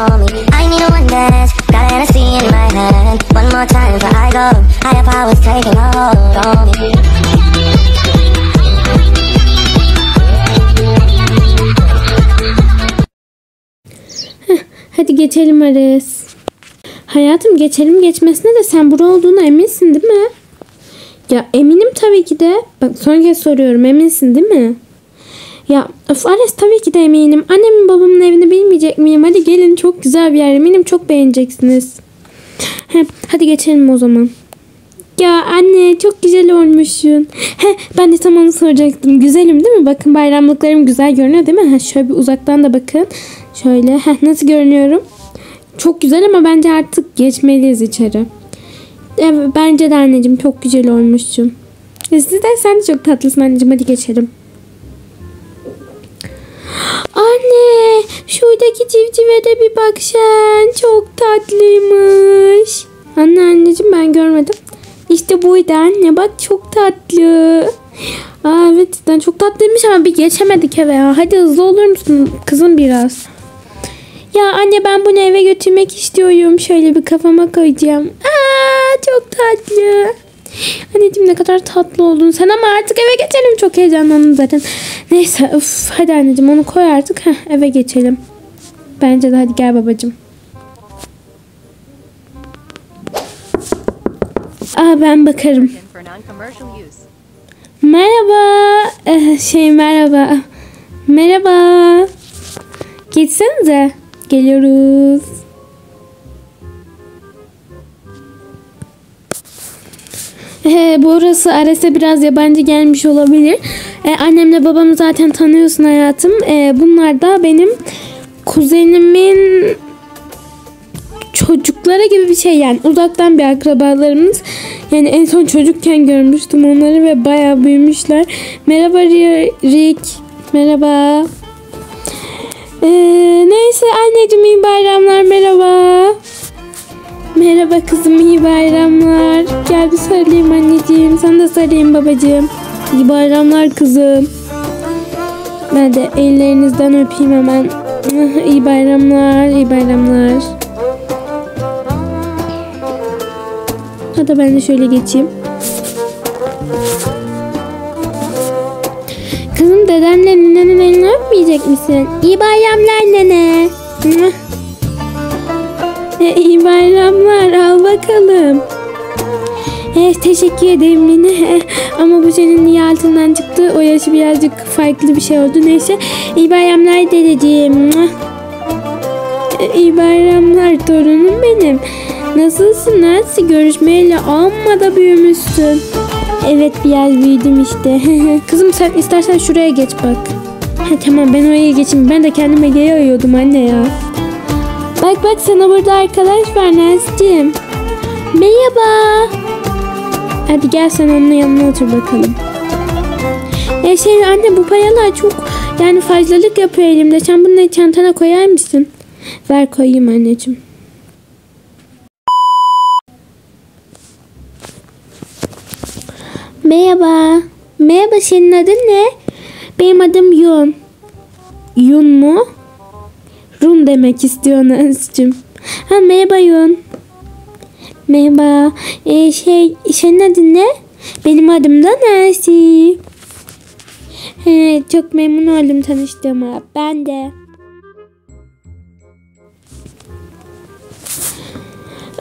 on me. I need a one dance, got Hennessy in my hand. One more time before I go. Higher powers taking a hold on me. Hadi geçelim Ares. Hayatım geçelim geçmesine de sen bura olduğuna eminsin değil mi? Ya eminim tabii ki de. Bak son kez soruyorum eminsin değil mi? Ya of Ares tabii ki de eminim. Annemin babamın evini bilmeyecek miyim? Hadi gelin çok güzel bir yer. Eminim çok beğeneceksiniz. Hadi geçelim o zaman. Ya anne çok güzel olmuşsun. He, ben de tam onu soracaktım. Güzelim değil mi? Bakın bayramlıklarım güzel görünüyor değil mi? Ha, şöyle bir uzaktan da bakın. Şöyle. Heh, nasıl görünüyorum? Çok güzel ama bence artık geçmeliyiz içeri. Evet, bence de anneciğim çok güzel olmuşsun. E, Siz de sen de çok tatlısın anneciğim. Hadi geçelim. Şuradaki civcive de bir bak sen. Çok tatlıymış. Anne anneciğim ben görmedim. İşte buydu anne bak çok tatlı. Aa evet cidden çok tatlıymış ama bir geçemedik eve ya. Hadi hızlı olur musun kızım biraz? Ya anne ben bunu eve götürmek istiyorum. Şöyle bir kafama koyacağım. Aa. Anneciğim ne kadar tatlı oldun sen ama artık eve geçelim. Çok heyecanlandım zaten. Neyse uf, hadi anneciğim onu koy artık. Heh, eve geçelim. Bence de hadi gel babacığım. Aa ben bakarım. Merhaba. Eh, şey merhaba. Merhaba. Geçsenize. Geliyoruz. Ee, burası Ares'e biraz yabancı gelmiş olabilir. Ee, annemle babamı zaten tanıyorsun hayatım. Ee, bunlar da benim kuzenimin çocuklara gibi bir şey yani uzaktan bir akrabalarımız. Yani en son çocukken görmüştüm onları ve bayağı büyümüşler. Merhaba Ri- Rick. Merhaba. Ee, neyse anneciğim iyi bayramlar merhaba. Merhaba kızım iyi bayramlar. Gel bir sarılayım anneciğim. Sen de sarılayım babacığım. İyi bayramlar kızım. Ben de ellerinizden öpeyim hemen. İyi bayramlar, iyi bayramlar. Hadi ben de şöyle geçeyim. Kızım dedenle ninenin elini öpmeyecek misin? İyi bayramlar nene. E, bayramlar al bakalım. E, teşekkür ederim Mine. Ama bu senin niye altından çıktı? O yaşı birazcık farklı bir şey oldu. Neyse. İyi bayramlar dedeciğim. E, bayramlar torunum benim. Nasılsın Nancy? Görüşmeyeli amma da büyümüşsün. Evet biraz büyüdüm işte. Kızım sen istersen şuraya geç bak. Ha, tamam ben oraya geçeyim. Ben de kendime Ege'yi arıyordum anne ya. Bak bak sana burada arkadaş var Nancy'cim. Merhaba. Hadi gel sen onun yanına otur bakalım. E şey anne bu paralar çok yani fazlalık yapıyor elimde. Sen bunları çantana koyar mısın? Ver koyayım anneciğim. Merhaba. Merhaba senin adın ne? Benim adım Yun. Yun mu? Run demek istiyor Nancy'cim. Ha merhaba Yun. Merhaba. Ee, şey senin adın ne? Benim adım da Nancy. He, çok memnun oldum tanıştığıma. Ben de.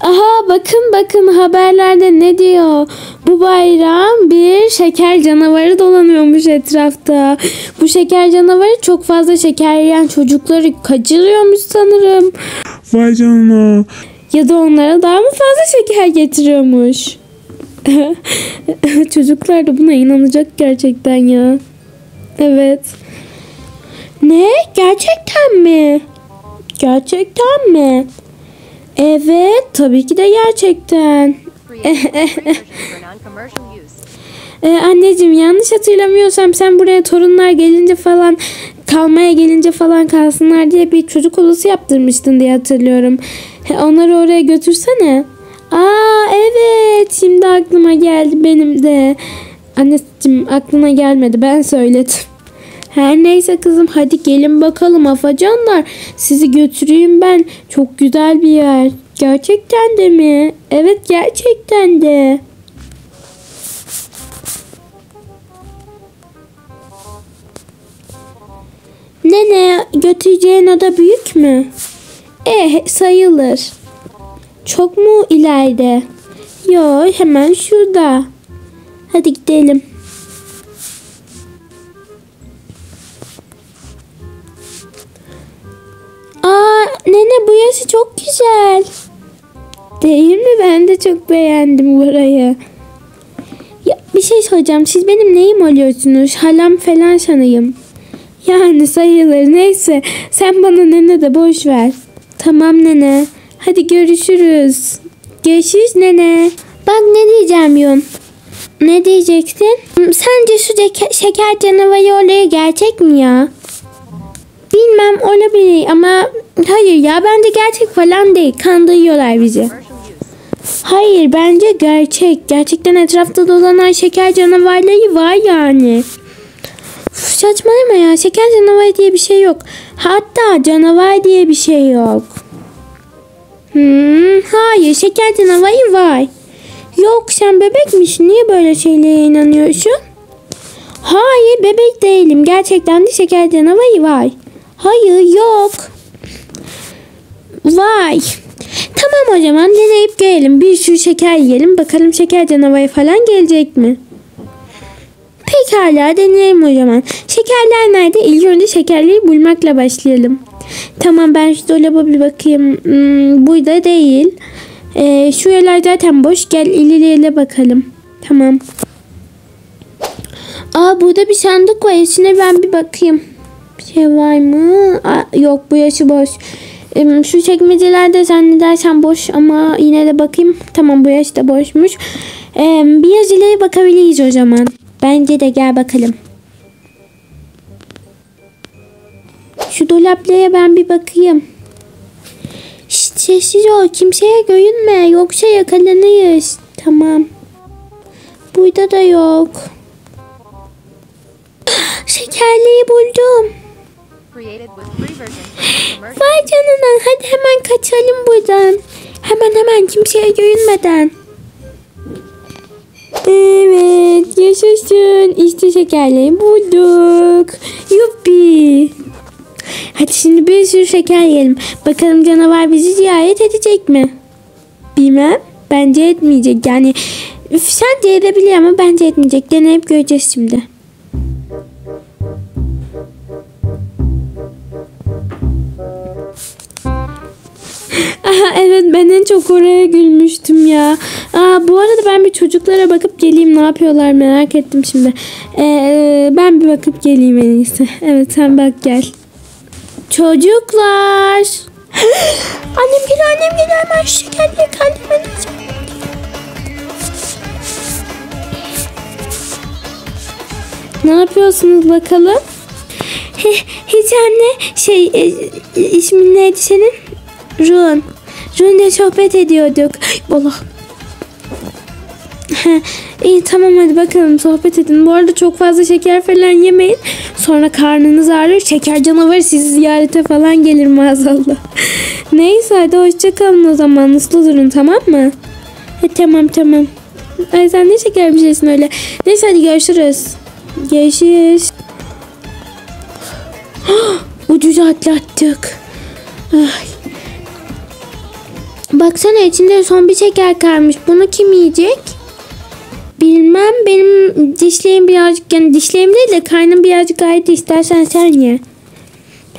Aha bakın bakın haberlerde ne diyor? Bu bayram bir şeker canavarı dolanıyormuş etrafta. Bu şeker canavarı çok fazla şeker yiyen çocukları kaçırıyormuş sanırım. Vay canına. Ya da onlara daha mı fazla şeker getiriyormuş? Çocuklar da buna inanacak gerçekten ya. Evet. Ne? Gerçekten mi? Gerçekten mi? Evet, tabii ki de gerçekten. Ee, anneciğim yanlış hatırlamıyorsam sen buraya torunlar gelince falan kalmaya gelince falan kalsınlar diye bir çocuk odası yaptırmıştın diye hatırlıyorum. Onları oraya götürsene. Aa evet şimdi aklıma geldi benim de. Anneciğim aklına gelmedi ben söyledim. Her neyse kızım hadi gelin bakalım afacanlar. Sizi götüreyim ben. Çok güzel bir yer. Gerçekten de mi? Evet gerçekten de. Nene götüreceğin oda büyük mü? Eh sayılır. Çok mu ileride? Yo hemen şurada. Hadi gidelim. Aa nene bu yaşı çok güzel. Değil mi? Ben de çok beğendim burayı. Ya bir şey soracağım. Siz benim neyim oluyorsunuz? Halam falan sanayım. Yani sayılır. Neyse. Sen bana nene de boş ver. Tamam nene. Hadi görüşürüz. Görüşürüz nene. Bak ne diyeceğim Yun. Ne diyeceksin? Sence şu şeker, canavarı olayı gerçek mi ya? Bilmem olabilir ama hayır ya bence gerçek falan değil. Kandırıyorlar bizi. Hayır bence gerçek. Gerçekten etrafta dolanan şeker canavarları var yani. Uf, saçmalama ya. Şeker canavarı diye bir şey yok. Hatta canavar diye bir şey yok. Hmm, hayır şeker canavarı var. Yok sen bebekmiş. Niye böyle şeylere inanıyorsun? Hayır bebek değilim. Gerçekten de şeker canavarı var. Hayır yok. Vay. Tamam o zaman deneyip görelim. Bir sürü şeker yiyelim. Bakalım şeker canavarı falan gelecek mi? Pekala deneyelim o zaman. Şekerler nerede? İlk önce şekerleri bulmakla başlayalım. Tamam ben şu dolaba bir bakayım. Hmm, burada değil. Ee, şu yerler zaten boş. Gel ileriye bakalım. Tamam. Aa burada bir sandık var. İçine ben bir bakayım. Şey var mı? Aa, yok bu yaşı boş. Şu çekmecelerde zannedersem boş ama yine de bakayım. Tamam bu yaş da boşmuş. Em, Bir yazıya bakabiliriz o zaman. Bence de gel bakalım. Şu dolaplara ben bir bakayım. Şşt sessiz ol. Kimseye görünme. Yoksa yakalanırız. Tamam. Burada da yok. Şekerliği buldum. Vay canına hadi hemen kaçalım buradan. Hemen hemen kimseye görünmeden. Evet yaşasın. İşte şekerleri bulduk. Yuppi. Hadi şimdi bir sürü şeker yiyelim. Bakalım canavar bizi ziyaret edecek mi? Bilmem. Bence etmeyecek. Yani üf, sence edebilir ama bence etmeyecek. Deneyip göreceğiz şimdi. Evet ben en çok oraya gülmüştüm ya. Aa, bu arada ben bir çocuklara bakıp geleyim ne yapıyorlar merak ettim şimdi. Ee, ben bir bakıp geleyim en iyisi. Evet sen bak gel. Çocuklar. annem geliyor annem geliyor hemen kaldırmam lazım. Ne yapıyorsunuz bakalım? Hiç anne şey e, e, ismin neydi senin? Run. Run'la sohbet ediyorduk. Allah. İyi tamam hadi bakalım sohbet edin. Bu arada çok fazla şeker falan yemeyin. Sonra karnınız ağrır. Şeker canavarı sizi ziyarete falan gelir maazallah. Neyse hadi hoşçakalın o zaman. Uslu durun tamam mı? He, tamam tamam. Ay sen ne şeker bir şeysin öyle. Neyse hadi görüşürüz. Görüşürüz. Ucuca atlattık. Ay. Baksana içinde son bir şeker kalmış. Bunu kim yiyecek? Bilmem benim dişlerim birazcık yani dişlerim değil de karnım birazcık gayet istersen sen ye.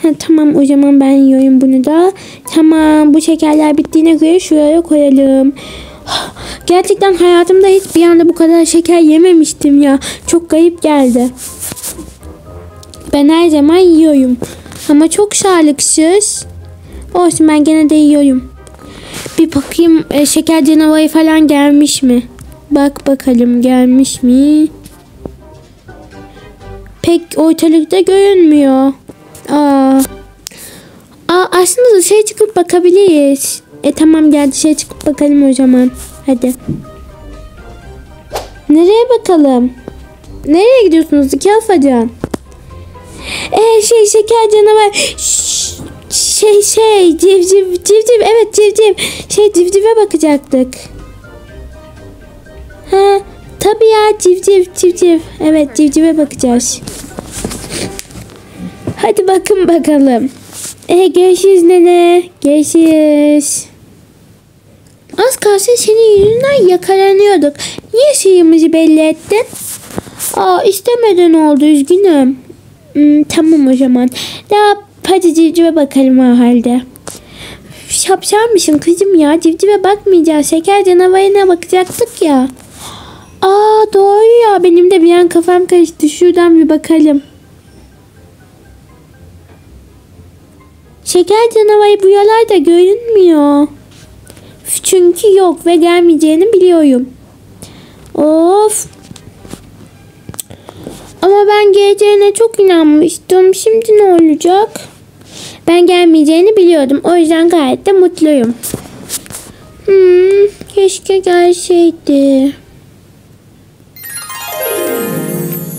Ha, tamam o zaman ben yiyorum bunu da. Tamam bu şekerler bittiğine göre şuraya koyalım. Gerçekten hayatımda hiç bir anda bu kadar şeker yememiştim ya. Çok garip geldi. Ben her zaman yiyorum. Ama çok sağlıksız. Olsun ben gene de yiyorum. Bir bakayım e, şeker canavarı falan gelmiş mi? Bak bakalım gelmiş mi? Pek ortalıkta görünmüyor. Aa. Aa aslında dışarı çıkıp bakabiliriz. E tamam gel dışarı çıkıp bakalım o zaman. Hadi. Nereye bakalım? Nereye gidiyorsunuz iki alfacan? Ee, şey şeker canavar. Şş, şey şey civciv civciv evet civciv. Şey civcive bakacaktık. Ha tabii ya civciv civciv. Evet civcive bakacağız. Hadi bakın bakalım. E görüşürüz nene. Görüşürüz. Az kalsın senin yüzünden yakalanıyorduk. Niye şeyimizi belli ettin? Aa istemeden oldu üzgünüm. Hmm, tamam o zaman. Ya hadi civcive bakalım o halde. Şapşalmışım kızım ya. Civcive bakmayacağız. Şeker canavarına bakacaktık ya. Aa doğru ya. Benim de bir an kafam karıştı. Şuradan bir bakalım. Şeker canavarı bu yalarda görünmüyor. Çünkü yok ve gelmeyeceğini biliyorum. Of. Ama ben geleceğine çok inanmıştım. Şimdi ne olacak? Ben gelmeyeceğini biliyordum. O yüzden gayet de mutluyum. Hmm, keşke gelseydi.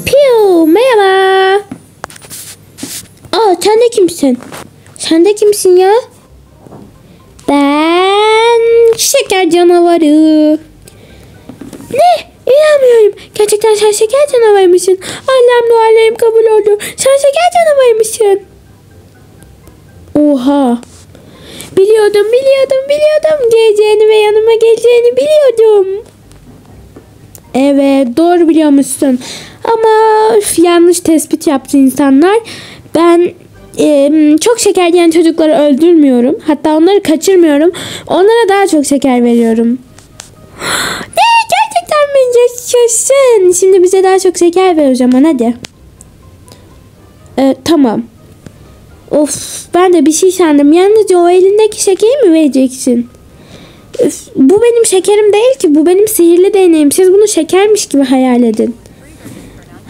Piu, merhaba. Aa, sen de kimsin? Sen de kimsin ya? Ben şeker canavarı. Ne? İnanmıyorum. Gerçekten sen şeker canavarıymışsın. Annem dualarım kabul oldu. Sen şeker canavarıymışsın. Oha. Biliyordum, biliyordum, biliyordum. Geleceğini ve yanıma geleceğini biliyordum. Evet, doğru biliyormuşsun. Ama üf, yanlış tespit yaptı insanlar. Ben em, çok şeker yiyen çocukları öldürmüyorum. Hatta onları kaçırmıyorum. Onlara daha çok şeker veriyorum. Ne? Gerçekten mi? Yaşasın. Şimdi bize daha çok şeker ver o zaman hadi. Ee, tamam. Of ben de bir şey sandım. Yalnızca o elindeki şekeri mi vereceksin? Üf, bu benim şekerim değil ki. Bu benim sihirli deneyim. Siz bunu şekermiş gibi hayal edin.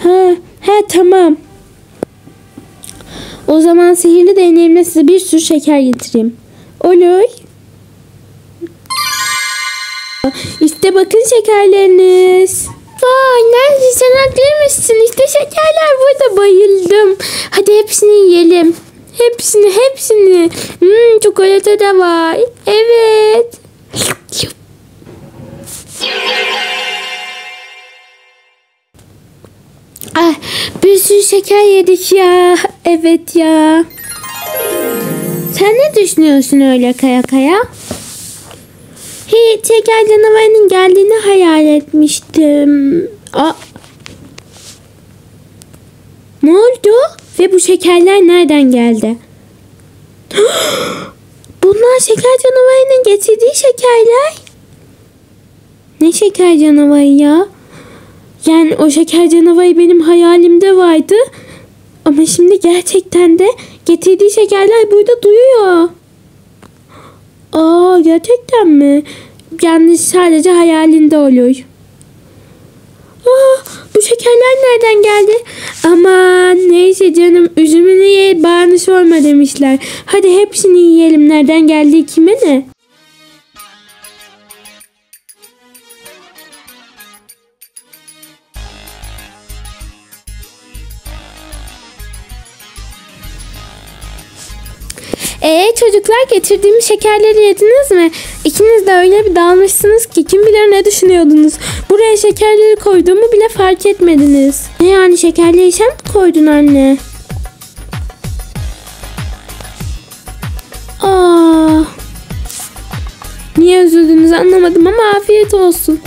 Ha, ha tamam. O zaman sihirli deneyimle size bir sürü şeker getireyim. Olur. İşte bakın şekerleriniz. Vay sen haklıymışsın. İşte şekerler burada bayıldım. Hadi hepsini yiyelim. Hepsini hepsini. Hmm, çikolata da var. Evet. Ah, bir sürü şeker yedik ya. Evet ya. Sen ne düşünüyorsun öyle kaya kaya? Hiç şeker canavarının geldiğini hayal etmiştim. Aa. Ne oldu? Ve bu şekerler nereden geldi? Bunlar şeker canavarının getirdiği şekerler. Ne şeker canavarı ya? Yani o şeker canavarı benim hayalimde vardı. Ama şimdi gerçekten de getirdiği şekerler burada duyuyor. Aa gerçekten mi? Yanlış sadece hayalinde olur. Şekerler nereden geldi? Aman neyse canım üzümünü ye bağını sorma demişler. Hadi hepsini yiyelim nereden geldiği kime ne? Ee çocuklar getirdiğim şekerleri yediniz mi? İkiniz de öyle bir dalmışsınız ki kim bilir ne düşünüyordunuz. Buraya şekerleri koyduğumu bile fark etmediniz. Ne yani şekerleri sen mi koydun anne? Aa. Niye üzüldünüz anlamadım ama afiyet olsun.